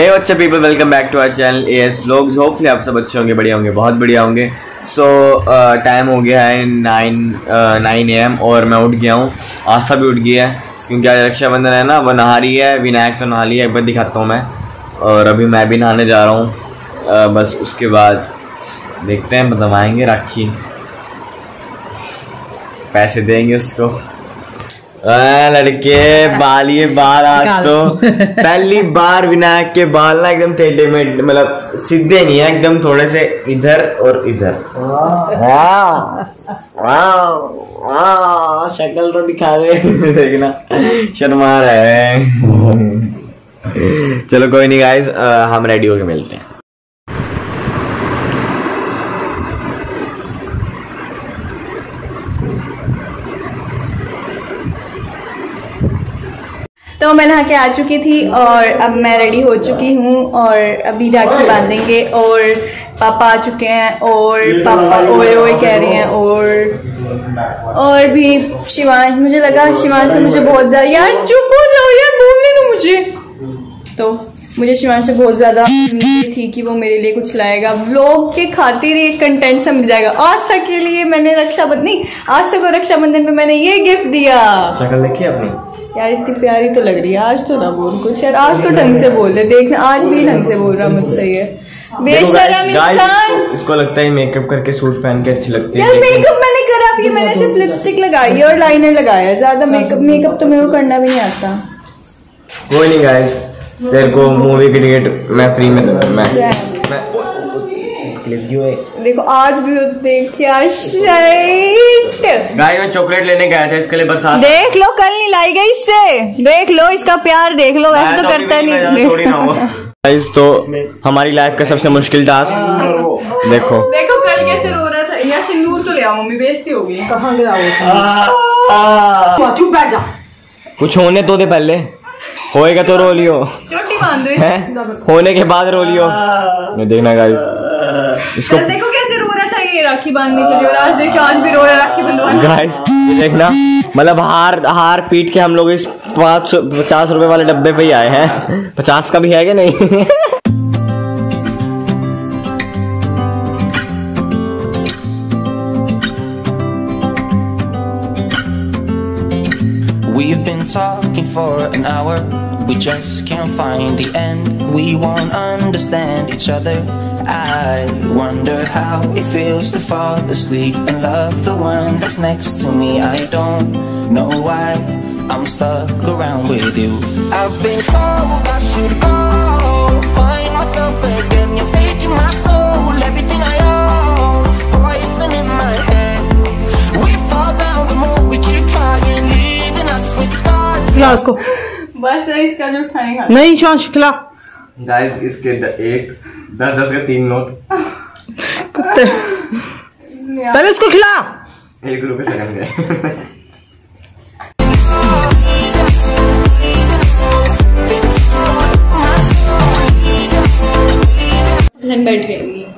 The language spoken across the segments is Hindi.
हे अच्छा people welcome back to our channel A S vlogs hopefully आप सब अच्छे होंगे बढ़िया होंगे बहुत बढ़िया होंगे. सो so, टाइम uh, हो गया है नाइन नाइन ए एम और मैं उठ गया हूँ. आस्था भी उठ गया है क्योंकि आज रक्षाबंधन है ना वो नहा रही है विनायक तो नहा लिया एक बार दिखाता हूँ मैं. और अभी मैं भी नहाने जा रहा हूँ. Uh, बस उसके बाद देखते हैं मतलब आएँगे राखी. पैसे देंगे उसको. लड़के बाल ये बाल आज तो पहली बार विनायक के बाल ना एकदम टेढ़े में मतलब सीधे नहीं है एकदम थोड़े से इधर और इधर। शक्ल तो दिखा दे। देखना शर्मा रहे चलो कोई नहीं गाइस हम रेडी होके मिलते हैं। तो मैं नहा के आ चुकी थी और अब मैं रेडी हो चुकी हूँ और अभी राखी बांधेंगे और पापा आ चुके हैं और पापा ओए ओए कह रहे हैं और और भी शिवांश मुझे लगा शिवांश से मुझे बहुत ज़्यादा यार चुप हो जाओ यार बोलने दो मुझे। तो मुझे शिवान से बहुत ज़्यादा उम्मीद थी कि वो मेरे लिए कुछ लाएगा। व्लॉग के खातिर एक कंटेंट सा मिल जाएगा। आज तक के लिए मैंने रक्षाबंधन नहीं आज तक रक्षाबंधन में मैंने ये गिफ्ट दिया। शक्ल देखी अपनी? यार इतनी प्यारी तो लग रही है। आज तो ना बोल कुछ। यार आज तो ढंग से बोल रहे देखना आज भी ढंग से बोल रहा मुझसे ये। बेशरम इंसान। इसको लगता है मेकअप करके सूट पहन के अच्छी लगती है। यार मेकअप मैंने करा भी मैंने सिर्फ़ लिपस्टिक लगाई और लाइनर लगाया ज़्यादा मेकअप मेकअप तो मेरे को करना भी नहीं आता। कोई नहीं गाइस तेरे को मूवी की टिकट मैं फ्री में दूँगा मैं मैं देखो आज भी देख यार गाय में चॉकलेट लेने गया था इसके लिए बरसात देख लो कल नहीं लाई गई इससे। देख लो इसका प्यार देख लो वैसे तो करता नहीं। तो हमारी लाइफ का सबसे मुश्किल टास्क देखो। देखो कल कैसे रो रहा था। या सिंदूर तो ले आओ मम्मी बेइज्जती होगी। कहाँ गया वो? चुप बैठ जा। कुछ होने तो दे पहले। होएगा तो रो लियो। चोटी बाँध दो होने के बाद रो लियो। देखना गाइस इसको देखो कैसे रो रहा था ये राखी बांधने के लिए और आज देखो आज भी रो रहा राखी बंधवाने गाइस ये देखना मतलब हार हार पीट के हम लोग इस पाँच पचास रुपए वाले डब्बे पे ही आए हैं। पचास का भी है कि नहीं? We've been talking for an hour. We just can't find the end. We won't understand each other. I wonder how it feels to fall asleep and love the one that's next to me. I don't know why I'm stuck around with you. I've been told I should go find myself again. You're taking my soul, everything I own, poison in my head. We fall down the more we keep trying, leaving us with scars. इसको बस इसका जो उठाएगा नहीं श्वास खिला गाइस इसके एक दस दस के तीन नोट कुत्ते पहले इसको खिला एक रुपए लगन गए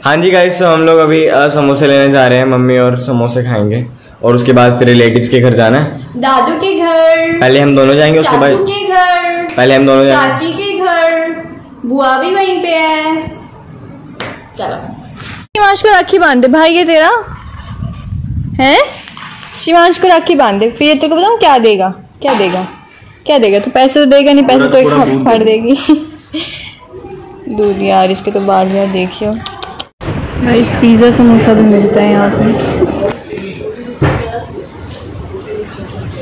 हाँ जी गाइस तो हम लोग अभी समोसे लेने जा रहे हैं। मम्मी और समोसे खाएँगे। और उसके बाद फिर रिलेटिव्स के घर जाना है। दादू के घर पहले हम दोनों जाएँगे उसके बाद के घर पहले हम दोनों जाएँगे। चाची के घर बुआ भी वहीं पे है। चलो। शिवांश को राखी बाँध दे। भाई ये तेरा? है? शिवांश को राखी बाँध दे। फिर तेरे को बताऊँ क्या देगा? क्या देगा? क्या देगा? तो पैसे तो देगा नहीं पैसे तो फाड़ देगी। दूध यार इसके तो बार बार देखियो। भाई पिज़्ज़ा समोसा भी मिलता है यहाँ पे।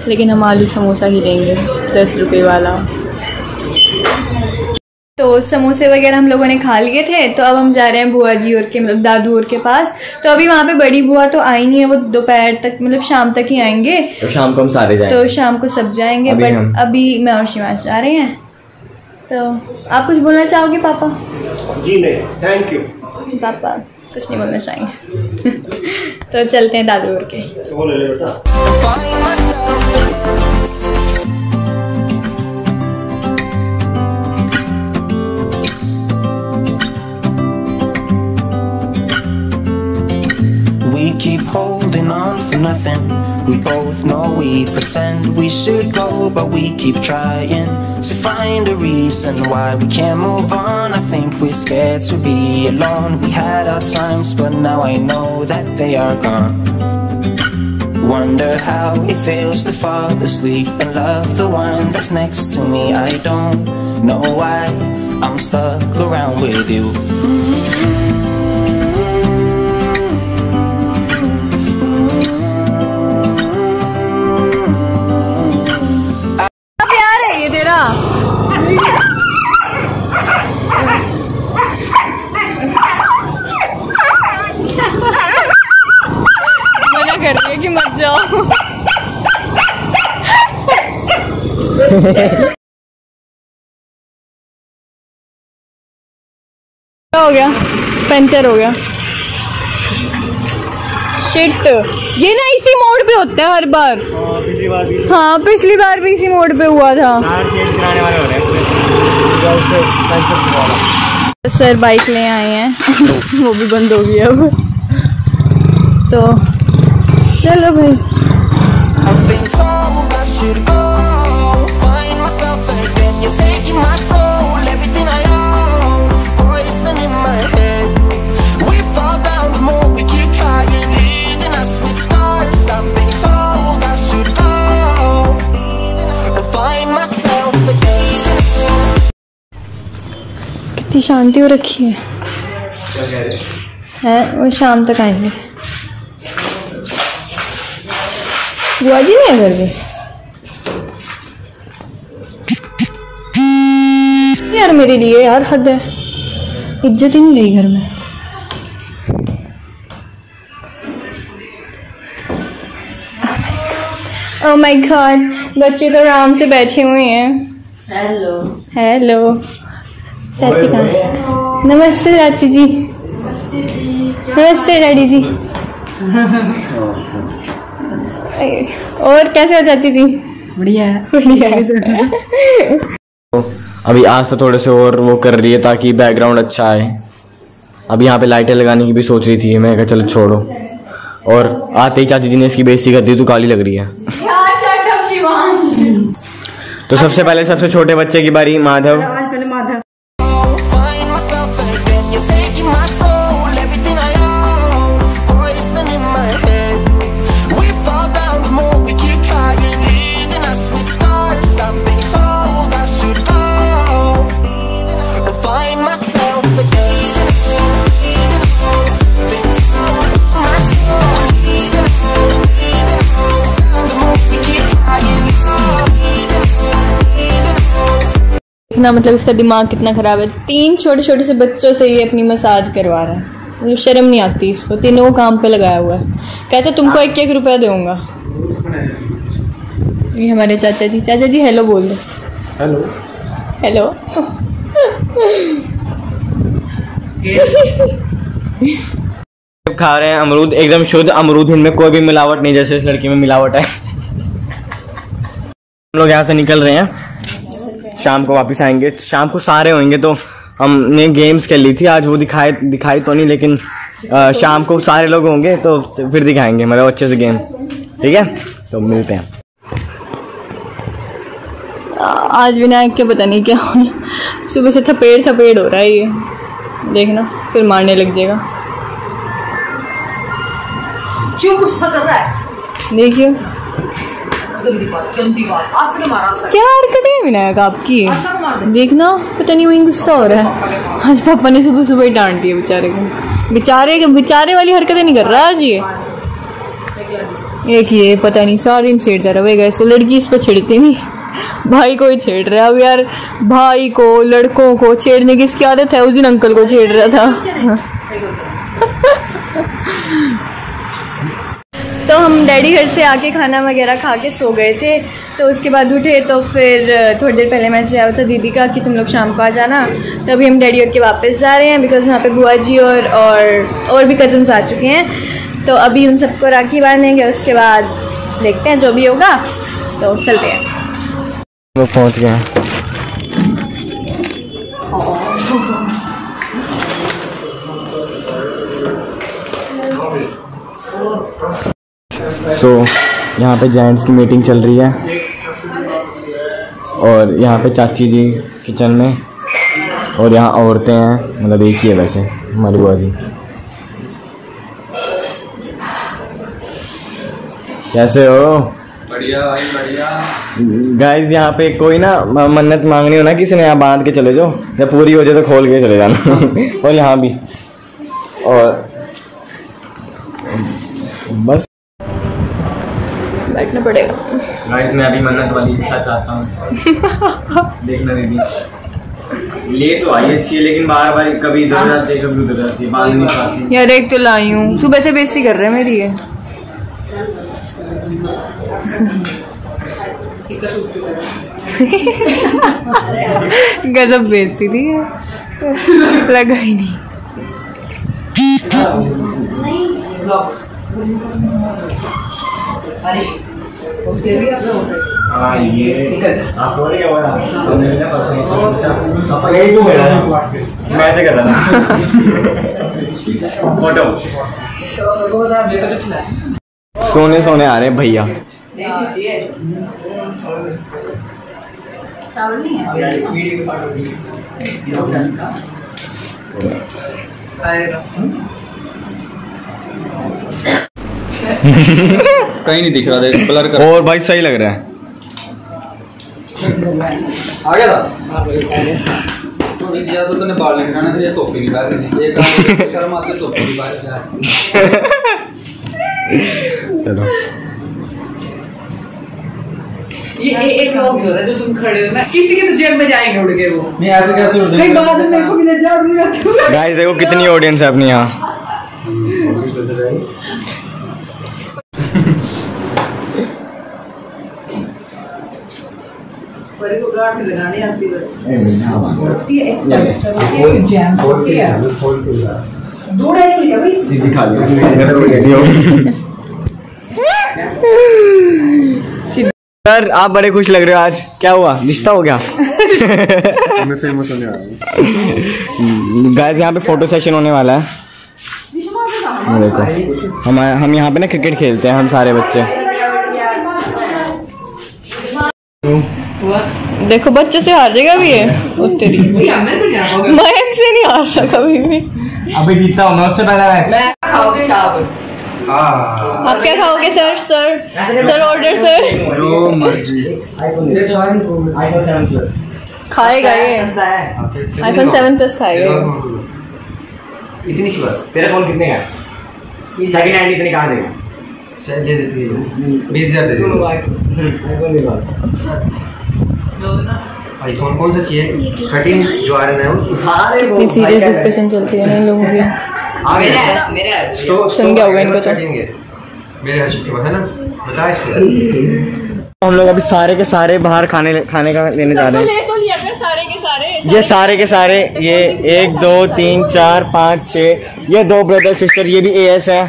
लेकिन हम आलू समोसा ही लेंगे दस रुपए वाला। तो समोसे वगैरह हम लोगों ने खा लिए थे तो अब हम जा रहे हैं बुआ जी और के मतलब दादू और के पास। तो अभी वहाँ पे बड़ी बुआ तो आई नहीं है वो दोपहर तक मतलब शाम तक ही आएँगे। तो शाम को हम सारे जाएँगे। तो शाम को सब जाएँगे अभी बट अभी मैं और शिवांश जा रहे हैं। तो आप कुछ बोलना चाहोगे पापा? जी नहीं थैंक यू पापा कुछ नहीं बोलना चाहेंगे। तो चलते हैं दादू और के। Holding on for nothing We both know we pretend we should go But we keep trying to find a reason why we can't move on I think we're scared to be alone. We had our times, but now I know that they are gone. Wonder how it feels to fall asleep and love the one that's next to me. I don't know why I'm stuck around with you. हो गया? पंचर हो गया। शिट ये ना इसी मोड पे होता है हर बार। पिछली बार भी हाँ पिछली बार भी इसी मोड पे हुआ था। सर बाइक ले आए हैं। वो भी बंद हो गई अब। तो चलो भाई। You're taking my soul Everything I own Poison in my head We fall down the more we keep trying Leaving us with scars I've been told I should go And find myself again कितनी शांति हो रखी है है वो शाम तक आएंगे बुआ जी नहीं है घर में यार मेरे लिए यार हद है। इज़्ज़त ही नहीं रही घर में। ओ माय गॉड बच्चे तो आराम से बैठे हुए हैं। हेलो हेलो चाची कहाँ नमस्ते चाची जी। नमस्ते डैडी जी। और कैसे हो चाची जी? बढ़िया। बढ़िया। अभी आज तो थोड़े से और वो कर रही है ताकि बैकग्राउंड अच्छा आए। अब यहाँ पे लाइटें लगाने की भी सोच रही थी मैं कहा चलो छोड़ो। और आते ही चाची जी ने इसकी बेइज्जती कर दी तो काली लग रही है। तो सबसे पहले सबसे छोटे बच्चे की बारी माधव। इतना मतलब इसका दिमाग कितना खराब है। तीन छोटे छोटे से बच्चों से ये अपनी मसाज करवा रहा है। मतलब शर्म नहीं आती इसको। तीनों काम पे लगाया हुआ है। कहते तुमको एक एक रुपया दूँगा। ये हमारे चाचा जी। चाचा जी हेलो बोल दो। हेलो। हेलो। खा रहे हैं अमरूद। एकदम शुद्ध अमरूद। इनमें कोई भी मिलावट नहीं जैसे इस लड़की में मिलावट है। हम लोग यहाँ से निकल रहे हैं। शाम को वापस आएँगे। शाम को सारे होंगे तो हमने गेम्स खेल ली थी। आज वो दिखाई दिखाई तो नहीं लेकिन अ, शाम को सारे लोग होंगे तो फिर दिखाएँगे मतलब अच्छे से गेम ठीक है? तो मिलते हैं। आज विनायक के पता नहीं क्या होना सुबह से थपेड़ थपेड़ हो रहा है ये। देखना फिर मारने लग जाएगा। क्यों गुस्सा कर रहा है? देखियो। गंदी बात गंदी बात आज मारा क्या हरकतें हैं विनायक आपकी। देखना पता नहीं वही गुस्सा हो रहा है। आज पापा ने सुबह सुबह ही डांट दिया बेचारे को। बेचारे के बेचारे वाली हरकतें नहीं कर रहा आज ये। एक ये पता नहीं सारे दिन छेड़ जा रहा है इसको। लड़की इस पर छेड़ती नहीं। भाई को ही छेड़ रहा है। अब यार भाई को लड़कों को छेड़ने की इसकी आदत है। उस दिन अंकल को छेड़ रहा था। तो हम डैडी घर से आके खाना वगैरह खा के सो गए थे। तो उसके बाद उठे तो फिर, थोड़ी देर पहले मैसेज आया था दीदी का कि तुम लोग शाम को आ जाना। तो अभी हम डैडी और के वापस जा रहे हैं बिकॉज़ वहाँ पे बुआ जी और और और भी कज़न्स आ चुके हैं। तो अभी उन सबको राखी बांधेंगे, उसके बाद देखते हैं जो भी होगा। तो चलते हैं। पहुँच गए हैं सो यहाँ पे जेंट्स की मीटिंग चल रही है। और यहाँ पे चाची जी किचन में। और यहाँ औरतें हैं मतलब एक ही है वैसे हमारी बुआ जी। कैसे हो? बढ़िया भाई बढ़िया। गाइस यहाँ पे कोई ना मन्नत मांगनी हो ना किसी ने यहाँ बाँध के चले जाओ। जब पूरी हो जाए तो खोल के चले जाना। और यहाँ भी। और बैठना पड़ेगा। गाइस मैं अभी मन्नत वाली इच्छा चाहता हूँ। देखना दीदी। ले तो आई अच्छी है लेकिन बार बार कभी इधर जाती है कभी उधर जाती है बाँध नहीं पाती। यार एक तो लाई हूँ। सुबह से बेइज्जती कर रहे हैं मेरी ये। गजब बेइज्जती थी लगा ही नहीं। हाँ। ये आप बोले क्या? बोला हमने ना परसों सोचा पापा यही तो मेरा मैं ऐसे कर रहा था। फ़ोटो। सोने सोने आ रहे हैं भैया। कहीं नहीं दिख रहा देख ब्लर कर। और भाई सही लग रहा है। आ गया था? तो तो तूने बाल निकालना था ये टोपी निकाल एक शर्म आती टोपी निकाल चलो। ये एक लोग जो है जो तुम खड़े हो ना किसी के तो जेब में जाएँगे उड़ के वो। नहीं ऐसे कैसे उड़ भाई बाद में मेरे को भी ले जा। भी गाइस देखो कितनी ऑडियंस है अपनी यहाँ। गांठ में लगानी आती बस। होती है एक होती है जैम होती है। दूर है नहीं है भाई। दिखा दिया सर आप बड़े खुश लग रहे हो आज। क्या हुआ? रिश्ता हो गया? मैं फ़ेमस होने वाला हूँ। गाइस यहाँ पे फ़ोटो सेशन होने वाला है। देखो हम हम यहाँ पे ना क्रिकेट खेलते हैं हम सारे बच्चे। देखो बच्चे से हार जाएगा भी ये। ओ तेरी मयंक से नहीं हारता कभी भी। अभी जीतता हूँ मैं उससे पहला मैच। मैं खाओगे चावल। आप क्या खाओगे sir? Sir? Sir order sir. जो मर्ज़ी। खाएगा ये। आईफोन सेवन प्लस खाएगा इतनी सी बात। तेरा फ़ोन कितने का? है सेकंड हैंड इतने कहाँ देगा? शायद दे देती है। बीस हज़ार दे दे। आईफोन कौन सा चाहिए? थर्टीन जो आ रहा है वो सीरियस डिस्कशन चलती है ना लोगों की। सुन गया होगा इनको तो। मेरे हर्ष के है ना? बता इसको। हम लोग अभी सारे के सारे बाहर खाने खाने का लेने जा रहे हैं। तो लिया कर सारे के सारे। ये सारे के सारे ये एक दो तीन चार पाँच छः ये दो ब्रदर सिस्टर ये भी एएस है।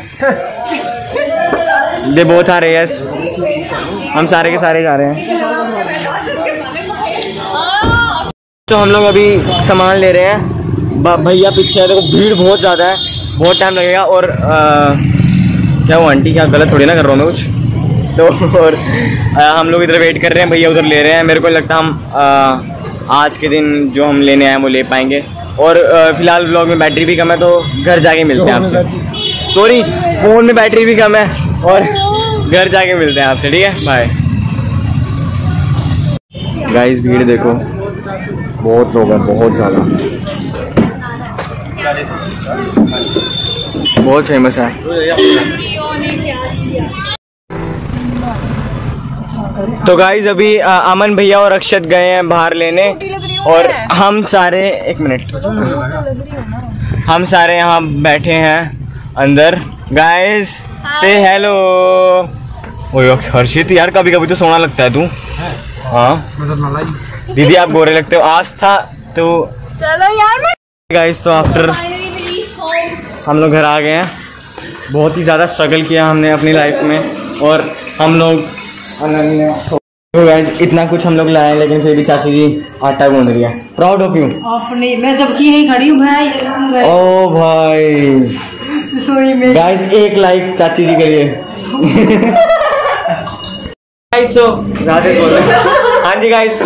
दे बोथ आर एएस हम सारे के सारे जा रहे हैं। तो हम लोग अभी सामान ले रहे हैं। भैया पीछे है देखो भीड़ बहुत ज़्यादा है। बहुत टाइम लगेगा और आ, क्या वो आंटी क्या गलत थोड़ी ना कर रहा हूँ मैं कुछ? तो और आ, हम लोग इधर वेट कर रहे हैं भैया उधर ले रहे हैं। मेरे को लगता है हम आ, आज के दिन जो हम लेने आए हैं वो ले पाएँगे। और फ़िलहाल ब्लॉग में बैटरी भी कम है तो घर जाके मिलते हैं आपसे। सॉरी फ़ोन में बैटरी भी कम है और घर जाके मिलते हैं आपसे ठीक है? बाय गाइस भीड़ देखो। बहुत लोग हैं बहुत ज़्यादा। बहुत फ़ेमस है। तो गाइज़ अभी अ, अमन भैया और अक्षत गए हैं बाहर लेने। और हम सारे एक मिनट हम सारे यहाँ बैठे हैं अंदर। गाइस से हेलो ओयो हर्षित यार कभी कभी तो सोना लगता है तू। हाँ। दीदी आप गोरे लगते हो। आज था तो चलो यार मैं गाइस तो आफ्टर हम लोग घर आ गए हैं। बहुत ही ज़्यादा स्ट्रगल किया हमने अपनी लाइफ में और हम लोग तो guys, इतना कुछ हम लोग लाए लेकिन फिर भी चाची जी आटा गूंद रही है। प्राउड ऑफ़ यू अपने मैं की यहीं खड़ी हूँ भाई ओ भाई। में गाइस एक लाइक चाची जी के लिए। गाइस सो राधे बोल रहे हाँ। जी गाइस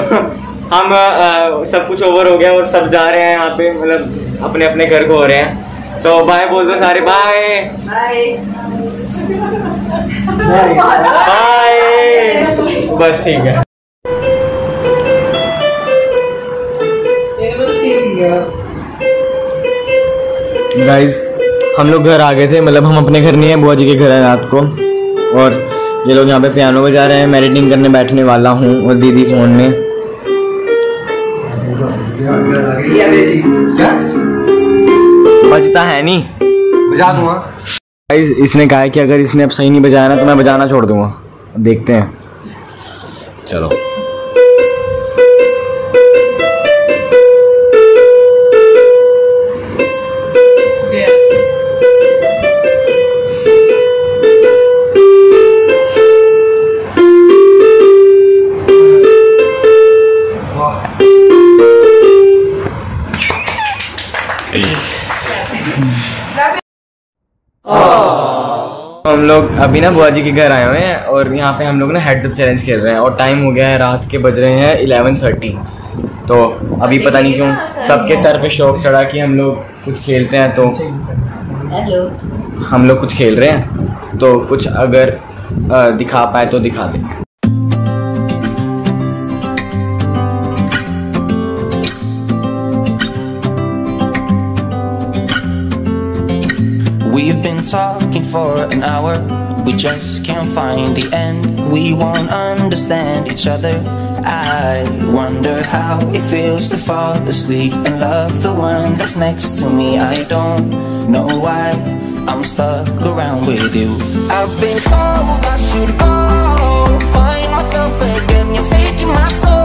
हम अ, सब कुछ ओवर हो गया और सब जा रहे हैं यहाँ पे मतलब अपने अपने घर को हो रहे हैं। तो बाय बोल दो सारे बाय बाय बस ठीक है। गाइज़ हम लोग घर आ गए थे मतलब हम अपने घर नहीं है बुआ जी के घर है रात को। और ये लोग यहाँ पे पियानो बजा रहे हैं मैं एडिटिंग करने बैठने वाला हूँ और दीदी फ़ोन में। क्या? बजता है नहीं। बजा दूँगा। गाइस इसने कहा है कि अगर इसने अब सही नहीं बजाया ना तो मैं बजाना छोड़ दूँगा। देखते हैं। चलो। हम लोग अभी ना बुआ जी के घर आए हुए हैं और यहाँ पे हम लोग ना हेड्स अप चैलेंज खेल रहे हैं और टाइम हो गया है रात के बज रहे हैं इलेवन थर्टी तो अभी पता नहीं क्यों सबके सर पे शौक चढ़ा कि हम लोग कुछ खेलते हैं तो हम लोग कुछ खेल रहे हैं तो कुछ अगर दिखा पाए तो दिखा दें। Talking for an hour. We just can't find the end. We won't understand each other. I wonder how it feels to fall asleep and love the one that's next to me. I don't know why I'm stuck around with you. I've been told I should go find myself again. You're taking my soul,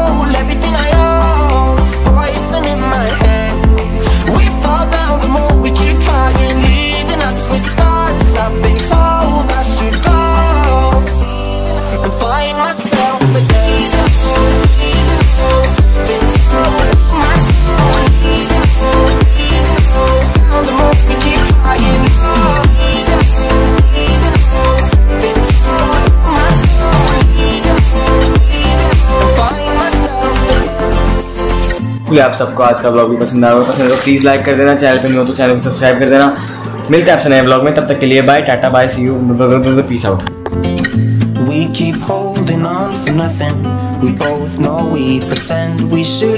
आप सबको आज का ब्लॉग भी पसंद आया पसंद है तो प्लीज़ लाइक कर देना, चैनल पे नहीं हो तो चैनल को सब्सक्राइब कर देना। मिलते हैं आपसे नए ब्लॉग में तब तक के लिए bye tata bye see you peace out We keep holding on for nothing. We both know we pretend we should.